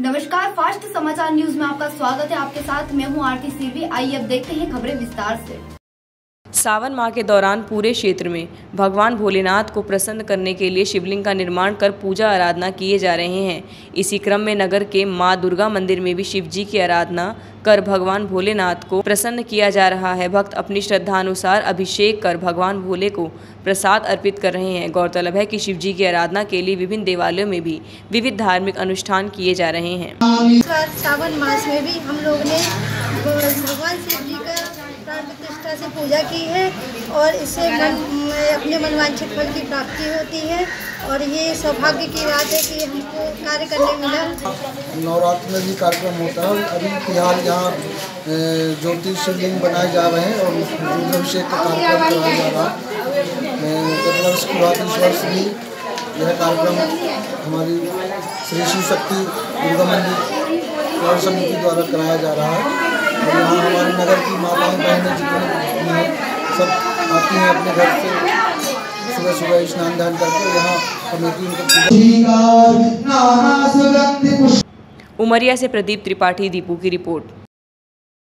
नमस्कार, फास्ट समाचार न्यूज़ में आपका स्वागत है। आपके साथ मैं हूँ आरती सीवी आइए अब देखते हैं खबरें विस्तार से। सावन माह के दौरान पूरे क्षेत्र में भगवान भोलेनाथ को प्रसन्न करने के लिए शिवलिंग का निर्माण कर पूजा आराधना किए जा रहे हैं। इसी क्रम में नगर के माँ दुर्गा मंदिर में भी शिव जी की आराधना कर भगवान भोलेनाथ को प्रसन्न किया जा रहा है। भक्त अपनी श्रद्धानुसार अभिषेक कर भगवान भोले को प्रसाद अर्पित कर रहे हैं। गौरतलब है कि शिव जी की आराधना के लिए विभिन्न देवालयों में भी विविध धार्मिक अनुष्ठान किए जा रहे हैं। सावन मास में भी हम लोग ने भगवान शिव प्राण प्रतिष्ठा से पूजा की है और इससे मन, अपने मनवांछित फल की प्राप्ति होती है और ये सौभाग्य की बात है कि हमको कार्य करने मिला। नवरात्र में भी कार्यक्रम होता है। अभी फ़िलहाल यहाँ ज्योतिष शिवलिंग बनाए जा रहे हैं और रुद्राभिषेक का कार्यक्रम कराया जा रहा है। यह कार्यक्रम हमारी श्री शिव शक्ति दुर्गा मंदिर समिति द्वारा कराया जा रहा है। और यहाँ नगर की माँ बहनें जितनी हैं सब आती हैं अपने घर से। सुबह सुबह स्नान ध्यान करके यहाँ कमेटी उमरिया से प्रदीप त्रिपाठी दीपू की रिपोर्ट।